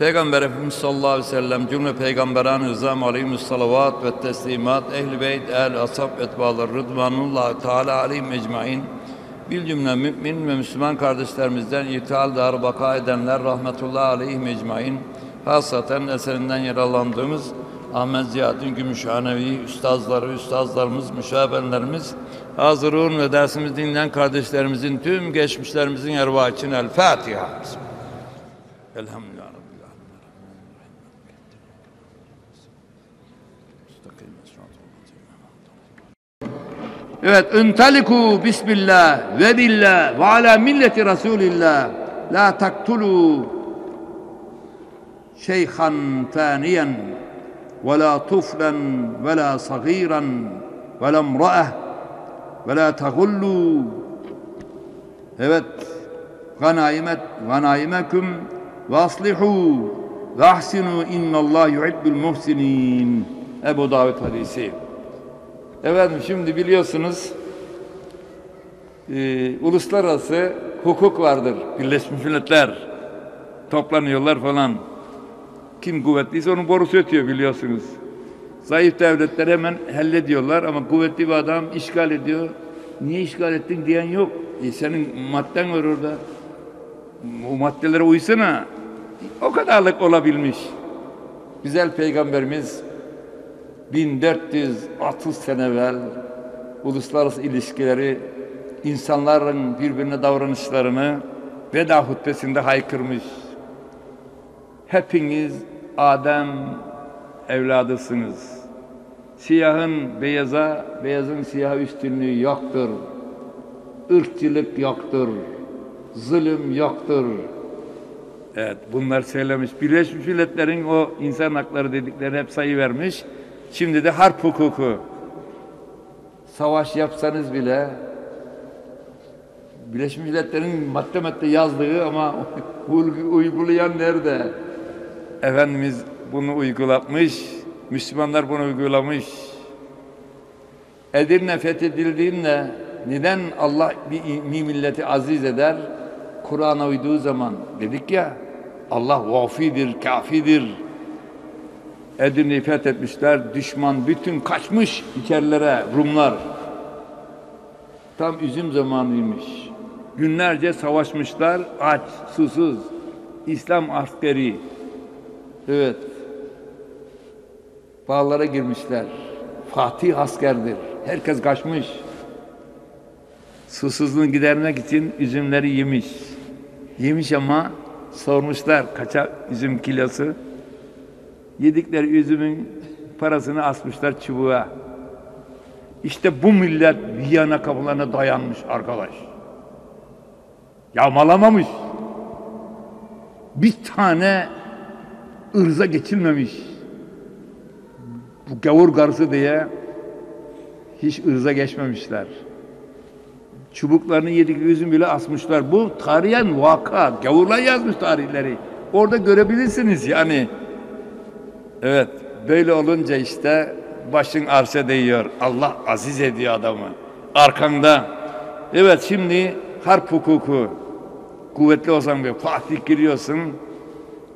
Peygamber Efendimiz sallallahu aleyhi ve sellem cümle peygamberan rızam aleyhimus salavat ve teslimat ehli beyt el ashab etbalar rıdvanullah teala aleyhim ecmain bil cümle mümin ve Müslüman kardeşlerimizden ithal dar baka edenler rahmetullah aleyhim ecmain hasaten eserinden yararlandığımız Ahmet Ziyaddin Gümüşhanevi, üstazları, üstazlarımız, müşabenlerimiz, hazırın ve dersimizi dinleyen kardeşlerimizin tüm geçmişlerimizin ervah için El Fatiha. Elhamdülillah. Evet, intaliku bismillah ve billah ve ala milleti Resulillah. La taktulu şeyhan faniyen ve la tuflen ve la sagiran ve la emra'eh ve la tagullu. Evet, ganaimet ganaimekum ve aslihu ve ahsinu innallah yuhibbul muhsinin. Ebu Davud hadisi. Efendim şimdi biliyorsunuz e, uluslararası hukuk vardır. Birleşmiş Milletler toplanıyorlar falan. Kim kuvvetliyse onun borusu ötüyor biliyorsunuz. Zayıf devletler hemen hallediyorlar ama kuvvetli bir adam işgal ediyor. Niye işgal ettin diyen yok. E senin madden var orada. O maddelere uysana. O kadarlık olabilmiş. Güzel peygamberimiz 1430 sene evvel uluslararası ilişkileri, insanların birbirine davranışlarını veda hutbesinde haykırmış. Hepiniz Adem evladısınız. Siyahın beyaza, beyazın siyaha üstünlüğü yoktur. Irkçılık yoktur. Zulüm yoktur. Evet bunlar söylemiş. Birleşmiş Milletler'in o insan hakları dedikleri hep sayı vermiş. Şimdi de harp hukuku. Savaş yapsanız bile Birleşmiş Milletler'in madde madde yazdığı ama uygulayan nerede? Efendimiz bunu uygulatmış, Müslümanlar bunu uygulamış. Edirne fethedildiğinde neden Allah bir milleti aziz eder? Kur'an'a uyduğu zaman dedik ya Allah vafidir, kafidir. Edirne'yi fethetmişler. Düşman bütün kaçmış içerilere Rumlar. Tam üzüm zamanıymış. Günlerce savaşmışlar. Aç, susuz. İslam askeri. Evet. Bağlara girmişler. Fatih askerdir. Herkes kaçmış. Susuzluğunu gidermek için üzümleri yemiş. Yemiş ama sormuşlar kaça üzüm kilosu. Yedikleri üzümün parasını asmışlar çubuğa. İşte bu millet Viyana kapılarına dayanmış arkadaş. Yağmalamamış. Bir tane ırza geçilmemiş. Bu gavur karısı diye hiç ırza geçmemişler. Çubuklarını yedik üzüm bile asmışlar. Bu tarihen vaka. Gavurlar yazmış tarihleri. Orada görebilirsiniz yani. Evet, böyle olunca işte başın arşa değiyor. Allah aziz ediyor adamı. Arkanda. Evet şimdi harp hukuku. Kuvvetli olsan bir Fatih giriyorsun.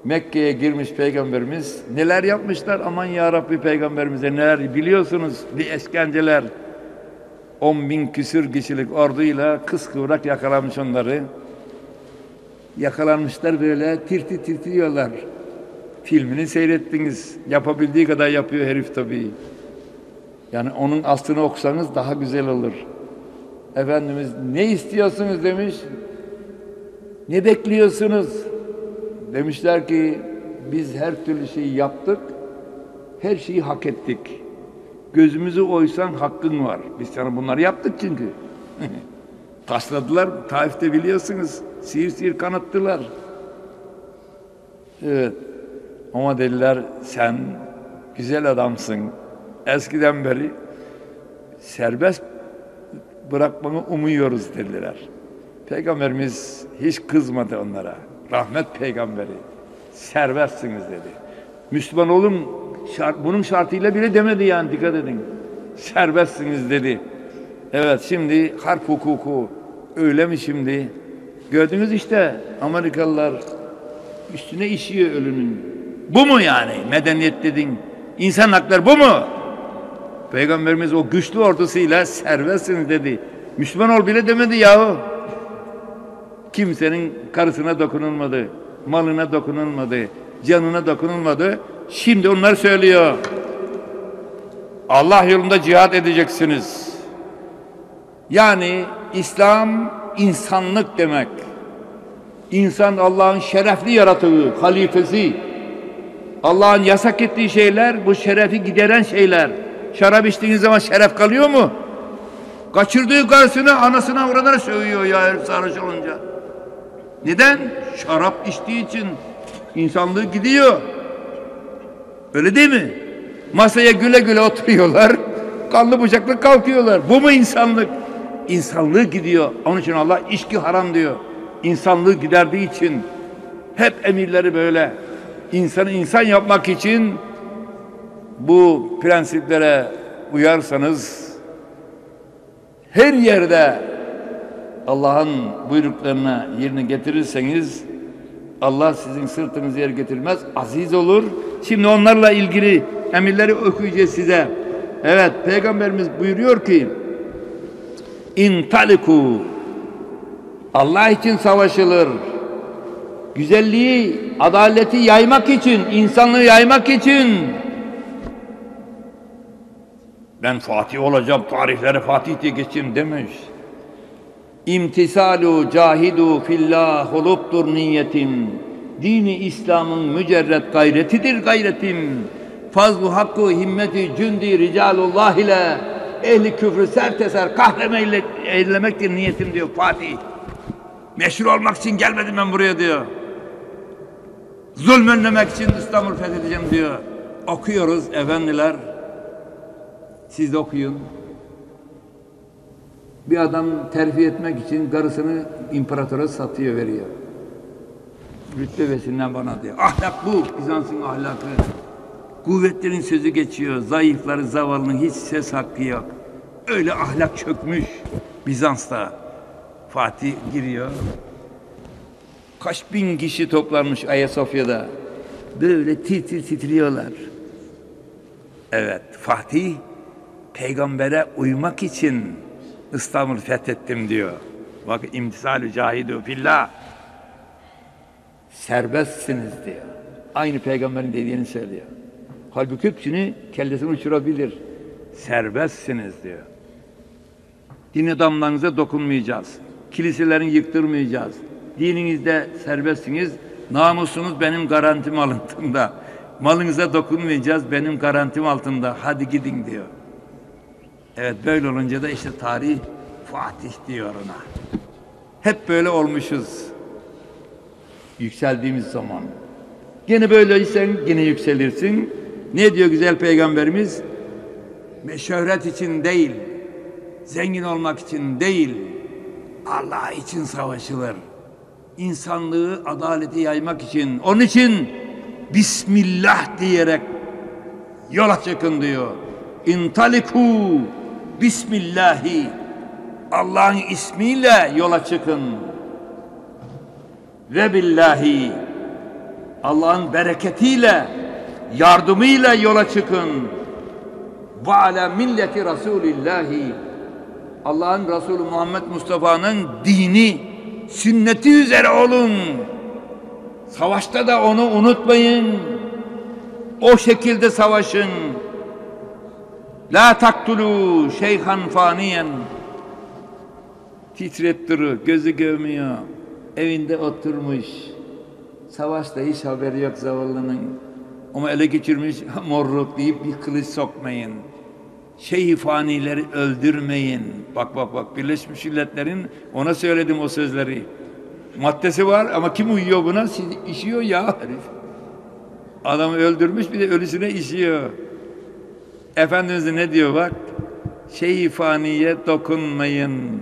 Mekke'ye girmiş peygamberimiz neler yapmışlar aman ya Rabbi peygamberimize neler biliyorsunuz bir eskenceler 10 bin küsür kişilik orduyla kıskıvrak yakalamış onları yakalanmışlar böyle tirti tirtiyorlar filmini seyrettiniz. Yapabildiği kadar yapıyor herif tabii. Yani onun aslını okusanız daha güzel olur. Efendimiz ne istiyorsunuz demiş. Ne bekliyorsunuz? Demişler ki biz her türlü şeyi yaptık. Her şeyi hak ettik. Gözümüzü oysan hakkın var. Biz sana bunları yaptık çünkü. Tasladılar. Taif'te biliyorsunuz. Sihir sihir kanattılar. Evet. Ama dediler sen güzel adamsın. Eskiden beri serbest bırakmanı umuyoruz dediler. Peygamberimiz hiç kızmadı onlara. Rahmet peygamberi. Serbestsiniz dedi. Müslüman olun şart, bunun şartıyla bile demedi yani dikkat edin. Serbestsiniz dedi. Evet şimdi harp hukuku öyle mi şimdi? Gördünüz işte Amerikalılar üstüne işiyor ölünün. Bu mu yani medeniyet dedin? İnsan hakları bu mu? Peygamberimiz o güçlü ordusuyla serbestsiniz dedi. Müslüman ol bile demedi yahu. Kimsenin karısına dokunulmadı, malına dokunulmadı, canına dokunulmadı. Şimdi onlar söylüyor. Allah yolunda cihat edeceksiniz. Yani İslam insanlık demek. İnsan Allah'ın şerefli yaratığı, halifesi. Allah'ın yasak ettiği şeyler bu şerefi gideren şeyler. Şarap içtiğiniz zaman şeref kalıyor mu? Kaçırdığı karısını anasına uğradığını söylüyor ya sarhoş olunca. Neden? Şarap içtiği için insanlığı gidiyor. Öyle değil mi? Masaya güle güle oturuyorlar. Kanlı bıçaklı kalkıyorlar. Bu mu insanlık? İnsanlığı gidiyor. Onun için Allah içki haram diyor. İnsanlığı giderdiği için hep emirleri böyle. İnsanı insan yapmak için bu prensiplere uyarsanız her yerde Allah'ın buyruklarına yerine getirirseniz Allah sizin sırtınızı yer getirmez, aziz olur. Şimdi onlarla ilgili emirleri okuyacağız size. Evet, Peygamberimiz buyuruyor ki İntaliku Allah için savaşılır. Güzelliği, adaleti yaymak için, insanlığı yaymak için ben Fatih olacağım, tarihlere Fatih diye geçeyim demiş. İmtisalu cahidu fillah oluptur niyetim. Dini İslam'ın mücerret gayretidir gayretim. Fazlu hakkı himmeti cündi ricalullah ile ehli küfrü serteser kahremeyle eylemektir niyetim diyor Fatih. Meşhur olmak için gelmedim ben buraya diyor. Zulm önlemek için İstanbul fethedeceğim diyor. Okuyoruz efendiler. Siz de okuyun. Bir adam terfi etmek için karısını imparatora satıyor veriyor. Rütbesinden bana diyor. Ahlak bu. Bizans'ın ahlakı. Kuvvetlerin sözü geçiyor. Zayıfları, zavallının hiç ses hakkı yok. Öyle ahlak çökmüş Bizans'ta. Fatih giriyor. Kaç bin kişi toplanmış Ayasofya'da. Böyle titir titriyorlar. Evet, Fatih peygambere uymak için İstanbul fethettim diyor. Bak imtisalü cahidu fillah. Serbestsiniz diyor. Aynı peygamberin dediğini söylüyor. Halbuki hepsini kellesini uçurabilir. Serbestsiniz diyor. Din adamlarınıza dokunmayacağız. Kiliselerini yıktırmayacağız. Dininizde serbestsiniz. Namusunuz benim garantim altında. Malınıza dokunmayacağız benim garantim altında. Hadi gidin diyor. Evet böyle olunca da işte tarih Fatih diyor ona. Hep böyle olmuşuz. Yükseldiğimiz zaman. Gene böyleysen yine yükselirsin. Ne diyor güzel peygamberimiz? Şöhret için değil, zengin olmak için değil, Allah için savaşılır. İnsanlığı, adaleti yaymak için. Onun için Bismillah diyerek yola çıkın diyor. İntaliku Bismillahi Allah'ın ismiyle yola çıkın. Ve billahi Allah'ın bereketiyle yardımıyla yola çıkın. Ve ala milleti Resulillahi Allah'ın Resulü Muhammed Mustafa'nın dini, sünneti üzere olun. Savaşta da onu unutmayın. O şekilde savaşın. La taktulu şeyhan faniyen. Titrettiriyor, gözü görmüyor. Evinde oturmuş. Savaşta hiç haberi yok zavallının. Ama ele geçirmiş morluk deyip bir kılıç sokmayın. Şeyhi fanileri öldürmeyin. Bak bak bak Birleşmiş Milletler'in ona söyledim o sözleri. Maddesi var ama kim uyuyor buna? Siz işiyor ya herif. Adamı öldürmüş bir de ölüsüne işiyor. Efendimiz ne diyor bak? Şeyhi faniye dokunmayın.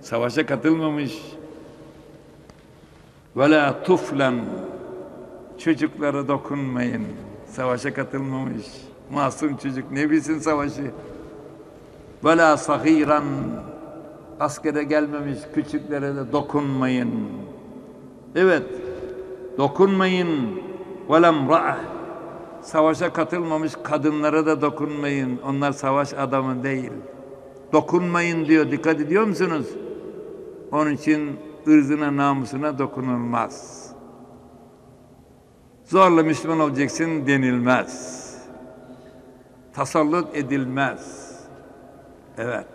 Savaşa katılmamış. Ve la tuflen. Çocuklara dokunmayın. Savaşa katılmamış. Masum çocuk ne bilsin savaşı. Ve la sahiran. Askere gelmemiş küçüklere de dokunmayın. Evet. Dokunmayın. Velem ra'ah. Savaşa katılmamış kadınlara da dokunmayın. Onlar savaş adamı değil. Dokunmayın diyor. Dikkat ediyor musunuz? Onun için ırzına namusuna dokunulmaz. Zorla Müslüman olacaksın denilmez. Tasallut edilmez. Evet.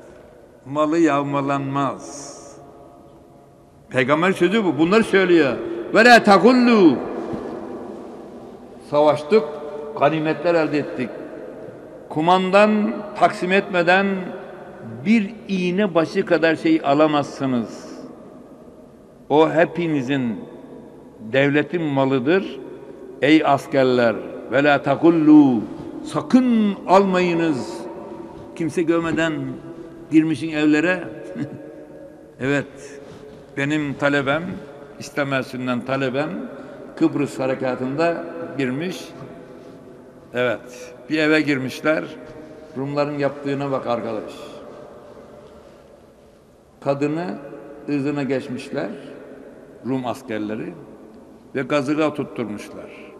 Malı yağmalanmaz. Peygamber sözü bu. Bunları söylüyor. Ve la takullu. Savaştık, ganimetler elde ettik. Kumandan taksim etmeden bir iğne başı kadar şey alamazsınız. O hepinizin devletin malıdır. Ey askerler ve la takullu sakın almayınız. Kimse görmeden girmişin evlere. evet. Benim talebem İslam talebem Kıbrıs harekatında girmiş. Evet. Bir eve girmişler. Rumların yaptığına bak arkadaş. Kadını ızına geçmişler. Rum askerleri ve gazığa tutturmuşlar.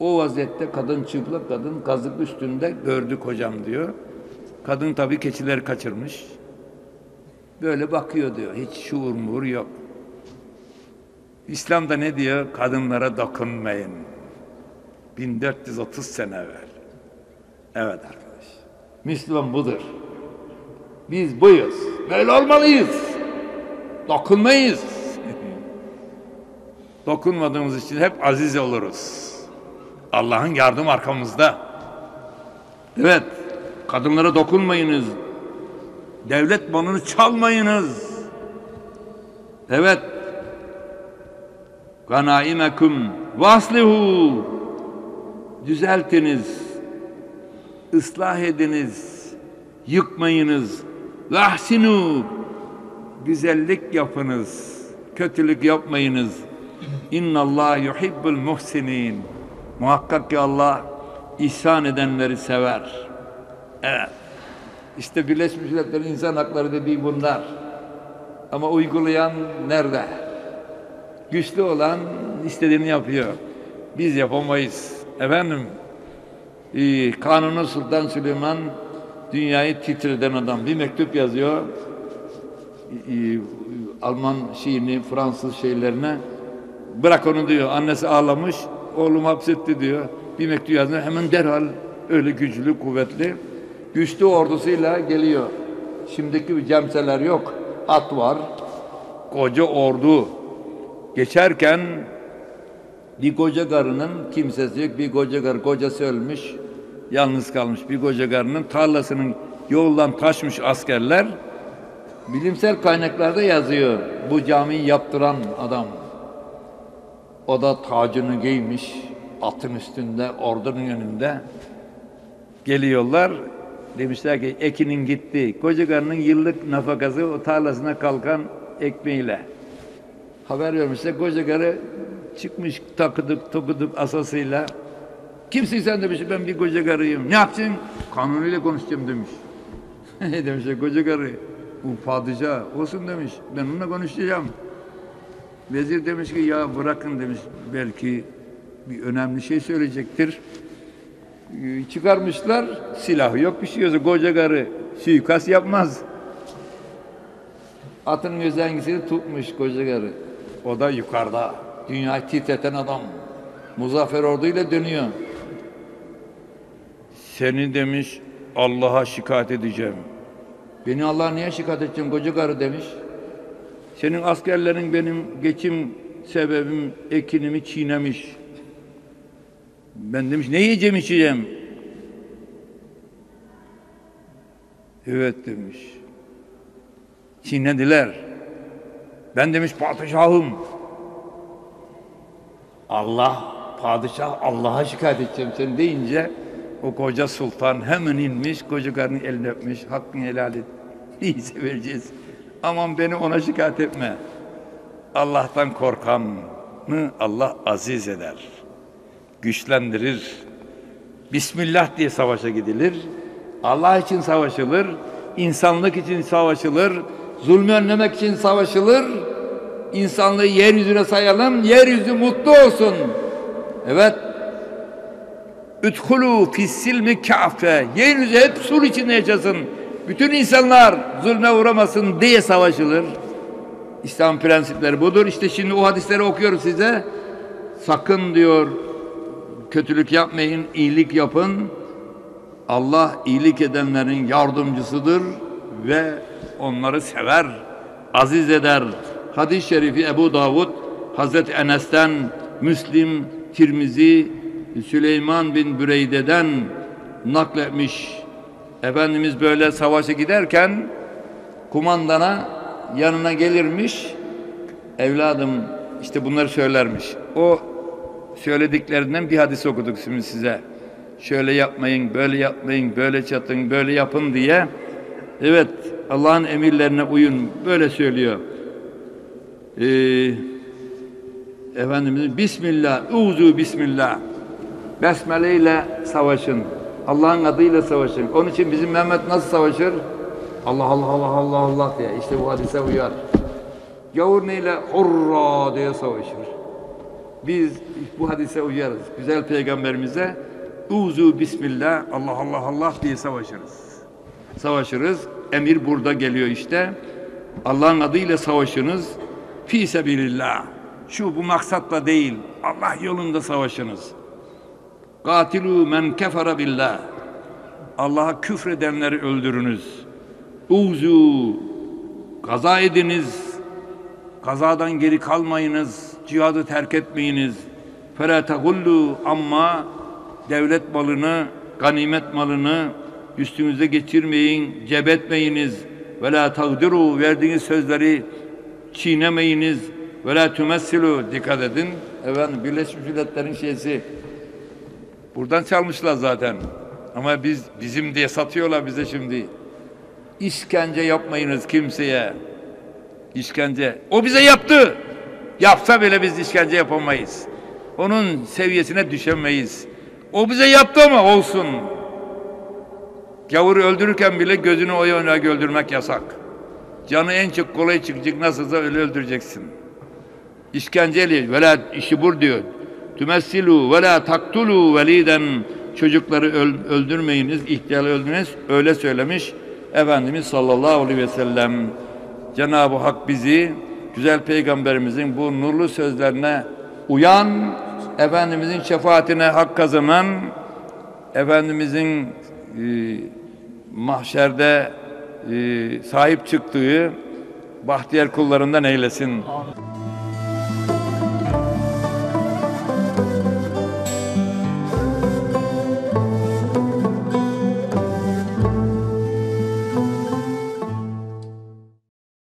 O vaziyette kadın çıplak kadın kazık üstünde gördük hocam diyor. Kadın tabii keçileri kaçırmış. Böyle bakıyor diyor. Hiç şuur muğur yok. İslam'da ne diyor? Kadınlara dokunmayın. 1430 sene evvel. Evet arkadaş. Müslüman budur. Biz buyuz. Böyle olmalıyız. Dokunmayız. Dokunmadığımız için hep aziz oluruz. Allah'ın yardım arkamızda. Evet. Kadınlara dokunmayınız. Devlet malını çalmayınız. Evet. Ganaimekum vaslihu düzeltiniz. ıslah ediniz. Yıkmayınız. Vahsinu güzellik yapınız. Kötülük yapmayınız. İnnallah yuhibbul muhsinin. Muhakkak ki Allah ihsan edenleri sever. Evet. İşte Birleşmiş Milletler'in insan hakları dediği bunlar. Ama uygulayan nerede? Güçlü olan istediğini yapıyor. Biz yapamayız. Efendim, e, Kanuni Sultan Süleyman dünyayı titreden adam. Bir mektup yazıyor. E, e, Alman şeyini, Fransız şeylerine. Bırak onu diyor. Annesi ağlamış. Oğlum hapsetti diyor. Bir mektup yazıyor. Hemen derhal öyle güçlü, kuvvetli güçlü ordusuyla geliyor. Şimdiki cemseler yok. At var. Koca ordu. Geçerken bir koca karının kimsesi yok. Bir koca karı kocası ölmüş. Yalnız kalmış bir koca karının tarlasının yoldan taşmış askerler. Bilimsel kaynaklarda yazıyor. Bu camiyi yaptıran adam. O da tacını giymiş atın üstünde, ordunun önünde. Geliyorlar. Demişler ki ekinin gitti. Koca karının yıllık nafakası o tarlasına kalkan ekmeğiyle. Haber vermişler. Koca karı çıkmış takıdık tokuduk asasıyla. Kimsin sen demiş. Ben bir koca karıyım. Ne yapacaksın? Kanunuyla konuşacağım demiş. demişler koca karı. Bu padişah olsun demiş. Ben onunla konuşacağım. Vezir demiş ki ya bırakın demiş. Belki bir önemli şey söyleyecektir. Ee, çıkarmışlar. Silah yok bir şey yok. Koca karı suikast yapmaz. Atın özengisini tutmuş koca karı. O da yukarıda. Dünyayı titreten adam. Muzaffer orduyla dönüyor. Seni demiş Allah'a şikayet edeceğim. Beni Allah'a niye şikayet edeceğim koca karı demiş. Senin askerlerin benim geçim sebebim ekinimi çiğnemiş. Ben demiş ne yiyeceğim içeceğim? Evet demiş. Çiğnediler. Ben demiş padişahım. Allah, padişah Allah'a şikayet edeceğim sen deyince o koca sultan hemen inmiş, koca karının elini öpmüş, hakkını helal et. İyisi vereceğiz. Aman beni ona şikayet etme. Allah'tan korkanı Allah aziz eder güçlendirir. Bismillah diye savaşa gidilir. Allah için savaşılır. insanlık için savaşılır. Zulmü önlemek için savaşılır. insanlığı yeryüzüne sayalım, yeryüzü mutlu olsun. Evet. Üdhulu fissilmi kâfe. Yeryüzü hep sur içinde yaşasın. Bütün insanlar zulme uğramasın diye savaşılır. İslam prensipleri budur. İşte şimdi o hadisleri okuyoruz size. Sakın diyor kötülük yapmayın, iyilik yapın. Allah iyilik edenlerin yardımcısıdır ve onları sever, aziz eder. Hadis-i şerifi Ebu Davud, Hazreti Enes'ten, Müslim, Tirmizi, Süleyman bin Büreyde'den nakletmiş. Efendimiz böyle savaşa giderken kumandana yanına gelirmiş. Evladım işte bunları söylermiş. O söylediklerinden bir hadis okuduk şimdi size. Şöyle yapmayın, böyle yapmayın, böyle çatın, böyle yapın diye. Evet, Allah'ın emirlerine uyun. Böyle söylüyor. Ee, Efendimiz Bismillah, uzu Bismillah. Besmele ile savaşın. Allah'ın adıyla savaşın. Onun için bizim Mehmet nasıl savaşır? Allah Allah Allah Allah Allah diye. İşte bu hadise uyar. Gavur neyle? Hurra diye savaşır. Biz bu hadise uyarız. Güzel peygamberimize uzu bismillah Allah Allah Allah diye savaşırız. Savaşırız. Emir burada geliyor işte. Allah'ın adıyla savaşınız. Fi sebilillah. Şu bu maksatla değil. Allah yolunda savaşınız. Katilu men kefere billah. Allah'a küfredenleri öldürünüz. Uzu kaza ediniz. Kazadan geri kalmayınız. Cihadı terk etmeyiniz. Fela tegullu amma devlet malını, ganimet malını üstünüze geçirmeyin, cebetmeyiniz. Ve la tagdiru verdiğiniz sözleri çiğnemeyiniz. Ve la tümessilu dikkat edin. Efendim Birleşmiş Milletler'in şeysi buradan çalmışlar zaten. Ama biz bizim diye satıyorlar bize şimdi. İşkence yapmayınız kimseye. İşkence. O bize yaptı. Yapsa bile biz işkence yapamayız. Onun seviyesine düşemeyiz. O bize yaptı ama olsun. Gavuru öldürürken bile gözünü o yöne öldürmek yasak. Canı en çok kolay çıkacak nasılsa öyle öldüreceksin. İşkenceyle la işi bur diyor. Tümessilu ve la taktulu veliden çocukları öl- öldürmeyiniz, ihtiyarı öldürmeyiniz. Öyle söylemiş Efendimiz sallallahu aleyhi ve sellem. Cenab-ı Hak bizi güzel peygamberimizin bu nurlu sözlerine uyan, Efendimizin şefaatine hak kazanan, Efendimizin e, mahşerde e, sahip çıktığı bahtiyar kullarından eylesin.